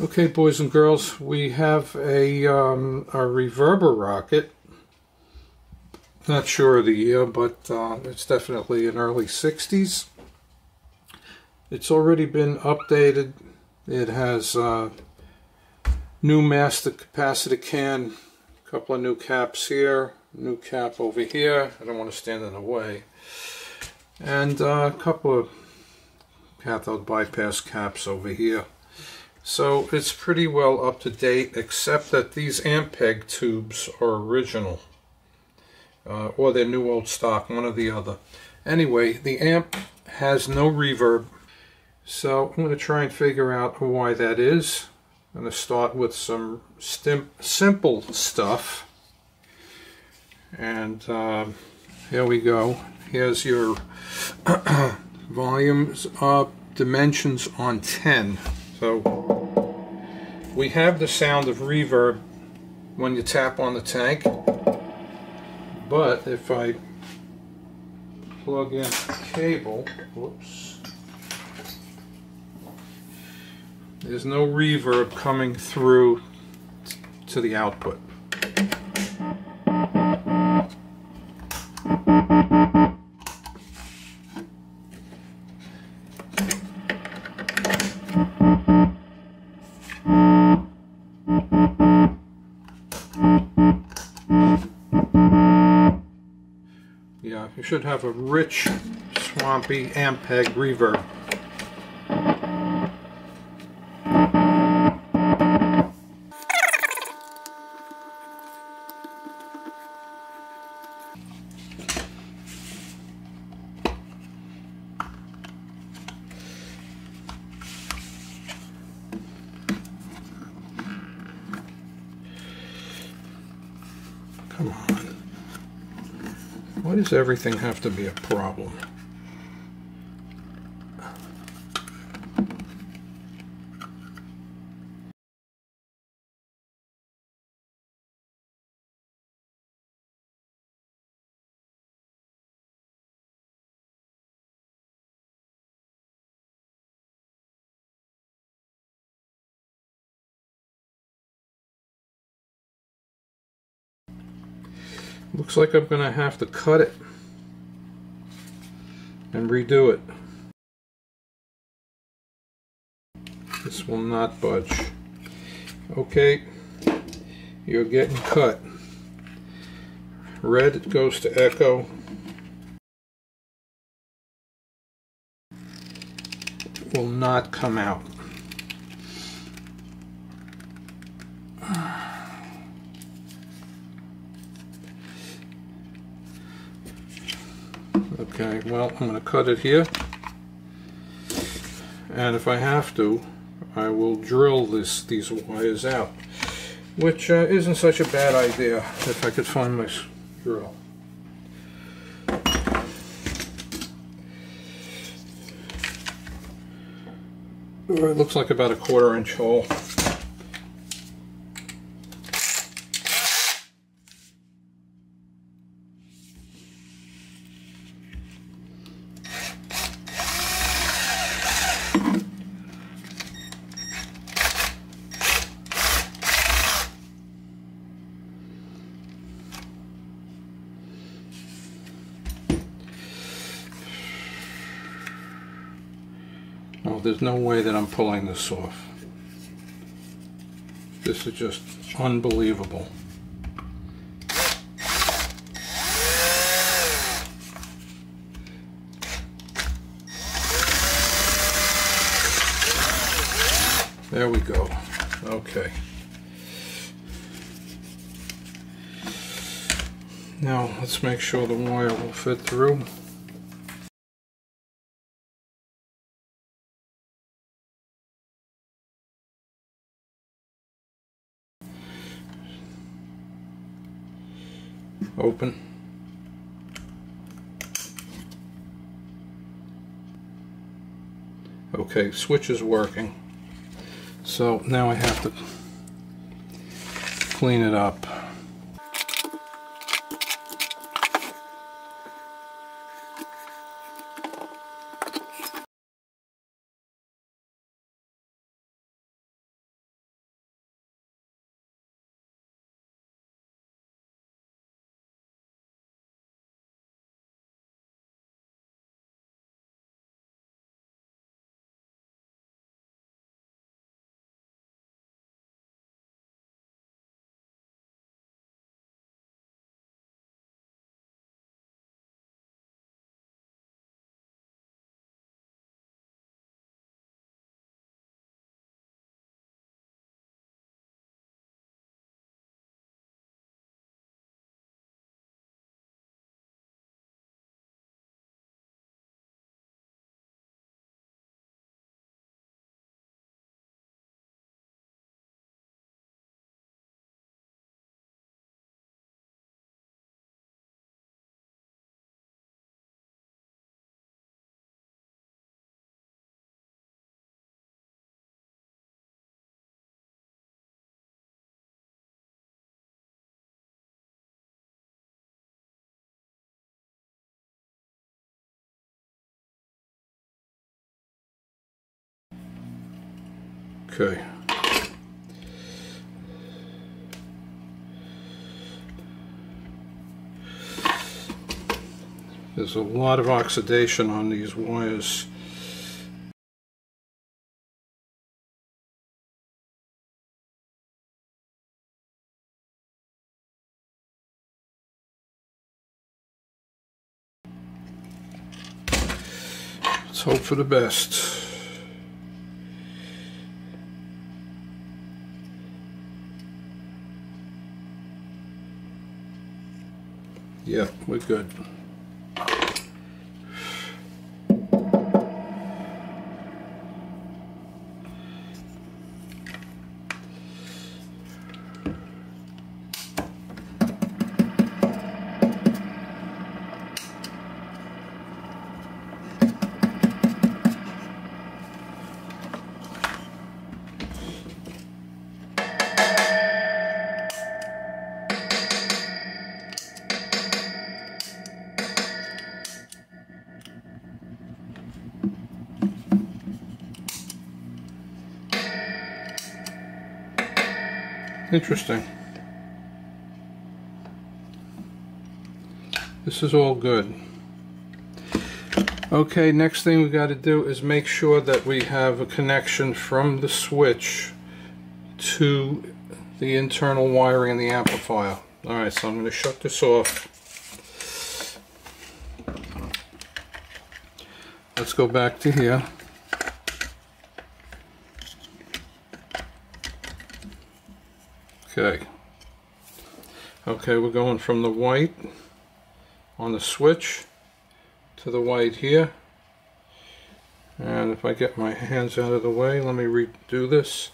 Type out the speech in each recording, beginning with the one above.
Okay, boys and girls, we have a, um, a Reverberocket. Not sure of the year, but uh, it's definitely in early 60s. It's already been updated. It has uh, new master capacitor can, a couple of new caps here, new cap over here. I don't want to stand in the way. And uh, a couple of cathode bypass caps over here. So it's pretty well up to date, except that these Ampeg tubes are original. Uh, or they're new old stock, one or the other. Anyway, the amp has no reverb. So I'm going to try and figure out why that is. I'm going to start with some simple stuff. And uh, here we go. Here's your volumes up, dimensions on 10. So we have the sound of reverb when you tap on the tank, but if I plug in cable, whoops, there's no reverb coming through to the output. Should have a rich, swampy Ampeg reverb. Why does everything have to be a problem? Looks like I'm going to have to cut it and redo it. This will not budge. Okay, you're getting cut. Red it goes to echo. Will not come out. Okay, well, I'm going to cut it here. And if I have to, I will drill this these wires out. Which uh, isn't such a bad idea if I could find my drill. It looks like about a quarter inch hole. There's no way that I'm pulling this off. This is just unbelievable. There we go. Okay. Now let's make sure the wire will fit through. Open. Okay, switch is working. So now I have to clean it up. Okay. There's a lot of oxidation on these wires. Let's hope for the best. Yeah, we're good. Interesting. This is all good. Okay, next thing we got to do is make sure that we have a connection from the switch to the internal wiring in the amplifier. Alright, so I'm going to shut this off. Let's go back to here. Okay. Okay, we're going from the white on the switch to the white here. And if I get my hands out of the way, let me redo this.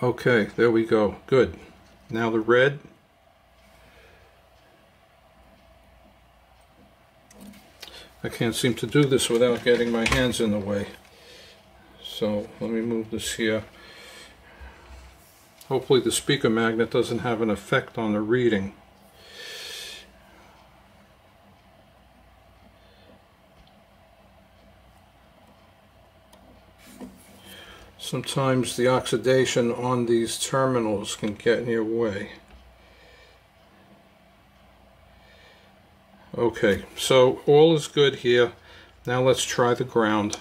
Okay, there we go. Good. Now the red. I can't seem to do this without getting my hands in the way. So let me move this here. Hopefully the speaker magnet doesn't have an effect on the reading. Sometimes the oxidation on these terminals can get in your way. Okay, so all is good here. Now let's try the ground.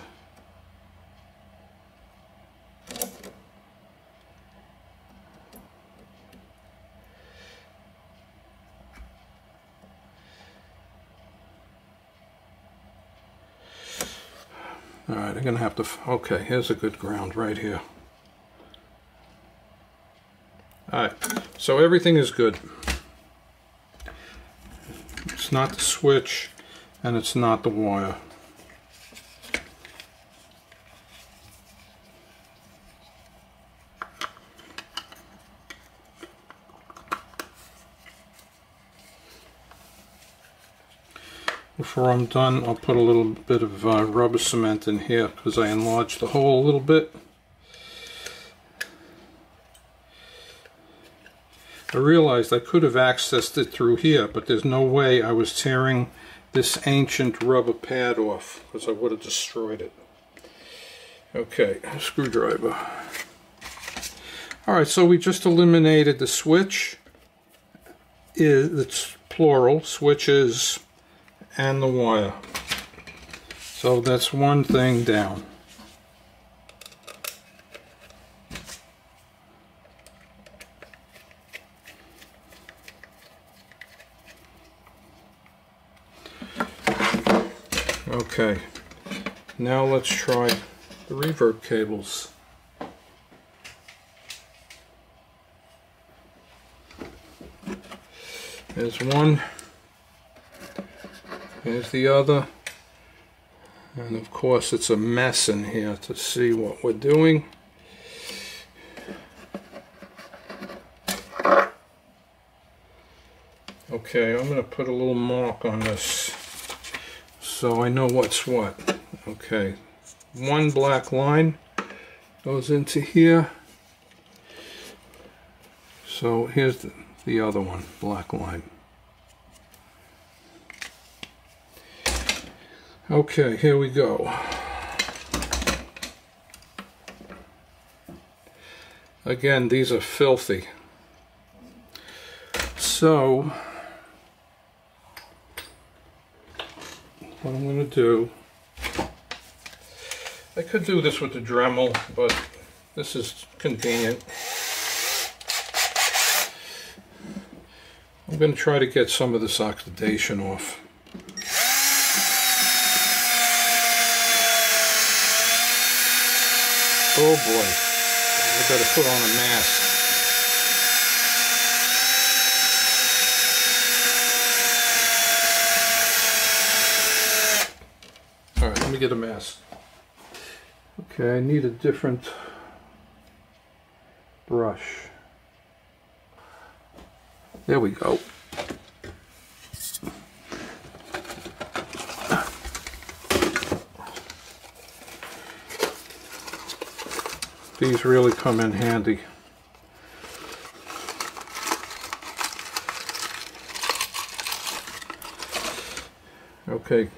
Alright, I'm going to have to... Okay, here's a good ground right here. Alright, so everything is good not the switch and it's not the wire. Before I'm done, I'll put a little bit of uh, rubber cement in here because I enlarged the hole a little bit. I realized I could have accessed it through here, but there's no way I was tearing this ancient rubber pad off, because I would have destroyed it. Okay, screwdriver. Alright, so we just eliminated the switch, is it's plural, switches, and the wire. So that's one thing down. Okay, now let's try the reverb cables. There's one, there's the other, and of course it's a mess in here to see what we're doing. Okay, I'm going to put a little mark on this so I know what's what. Okay, one black line goes into here. So here's the, the other one, black line. Okay, here we go. Again, these are filthy. So, what I'm going to do, I could do this with the Dremel, but this is convenient. I'm going to try to get some of this oxidation off. Oh boy, I better put on a mask. All right, let me get a mask. Okay, I need a different brush. There we go. These really come in handy. Okay,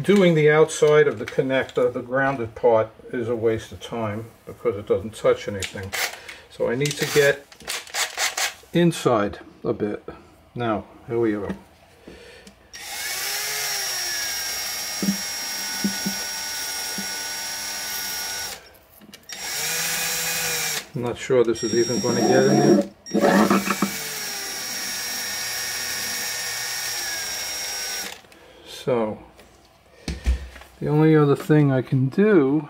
doing the outside of the connector, the grounded part, is a waste of time because it doesn't touch anything. So I need to get inside a bit. Now, here we go. I'm not sure this is even going to get in there. So, the only other thing I can do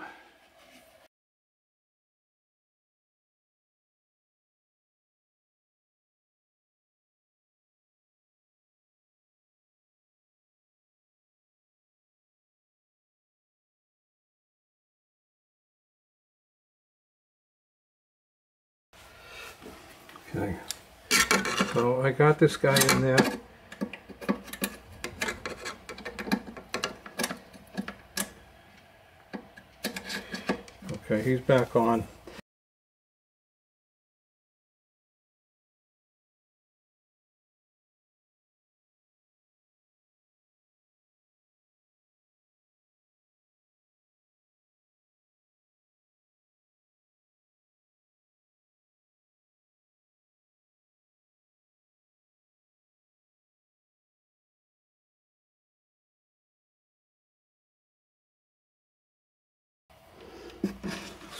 Okay, so I got this guy in there. Okay, he's back on.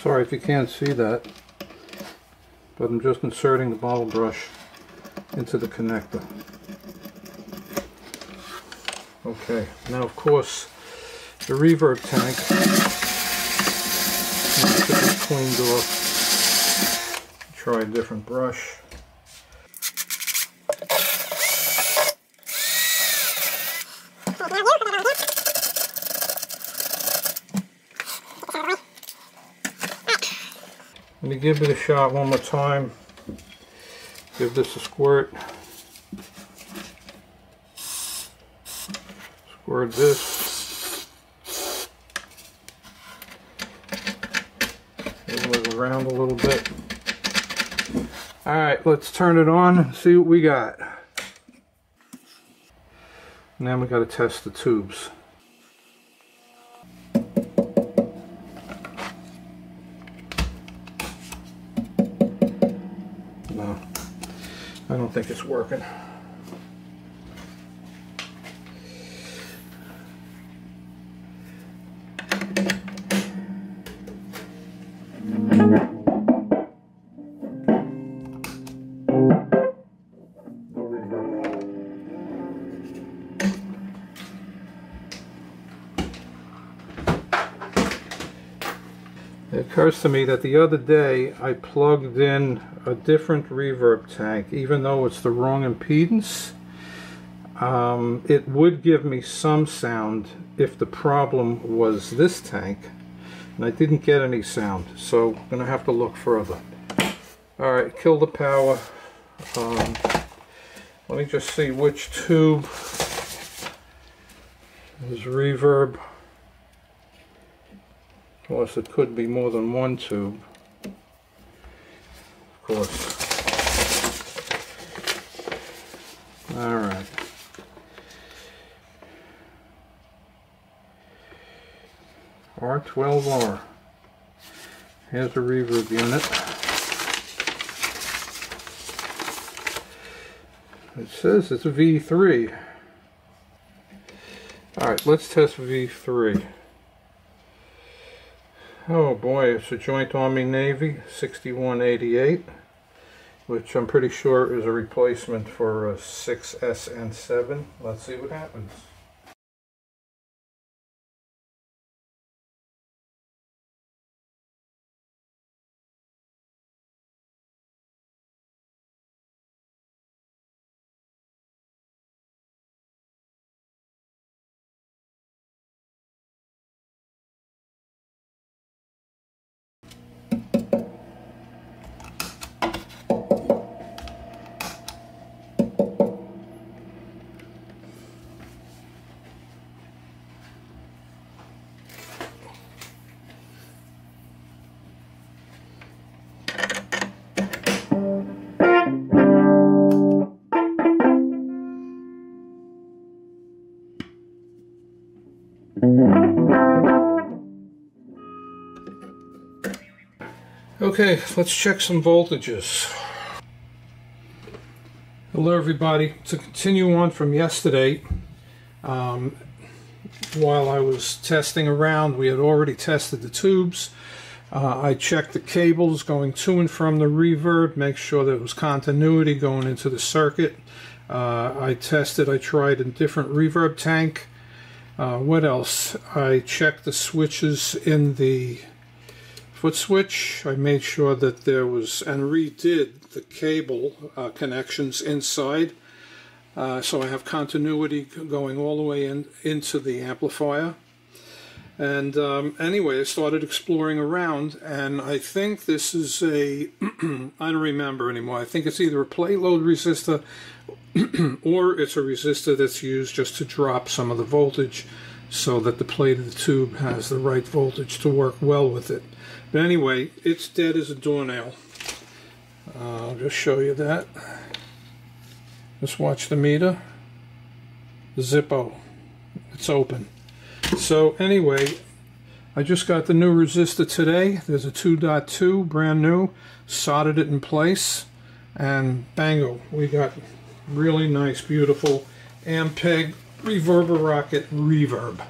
Sorry if you can't see that, but I'm just inserting the bottle brush into the connector. Okay, now of course the reverb tank needs to be cleaned off. Try a different brush. Me give it a shot one more time. Give this a squirt. Squirt this. Move around a little bit. Alright, let's turn it on and see what we got. Now we got to test the tubes. Think it's working. Occurs to me that the other day I plugged in a different reverb tank, even though it's the wrong impedance. Um, it would give me some sound if the problem was this tank, and I didn't get any sound, so I'm going to have to look further. Alright, kill the power. Um, let me just see which tube is reverb. Of course, it could be more than one tube. Of course. All right. R12R. Here's a reverb unit. It says it's a V3. Alright, let's test V3. Oh boy, it's a Joint Army-Navy 6188, which I'm pretty sure is a replacement for a 6SN7. Let's see what happens. Okay, let's check some voltages. Hello everybody. To continue on from yesterday, um, while I was testing around, we had already tested the tubes. Uh, I checked the cables going to and from the reverb, make sure there was continuity going into the circuit. Uh, I tested, I tried a different reverb tank. Uh, what else? I checked the switches in the foot switch. I made sure that there was, and redid the cable uh, connections inside. Uh, so I have continuity going all the way in, into the amplifier. And um, anyway, I started exploring around, and I think this is a, I don't remember anymore, I think it's either a plate load resistor or it's a resistor that's used just to drop some of the voltage so that the plate of the tube has the right voltage to work well with it. But anyway, it's dead as a doornail. Uh, I'll just show you that. Just watch the meter. Zippo. It's open. So anyway, I just got the new resistor today. There's a 2.2, brand new. Soldered it in place. And bango, we got really nice, beautiful Ampeg Reverberocket reverb.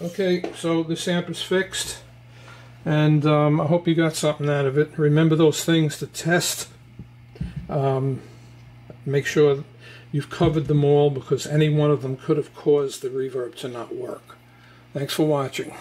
Okay, so this amp is fixed, and um, I hope you got something out of it. Remember those things to test. Um, make sure you've covered them all because any one of them could have caused the reverb to not work. Thanks for watching.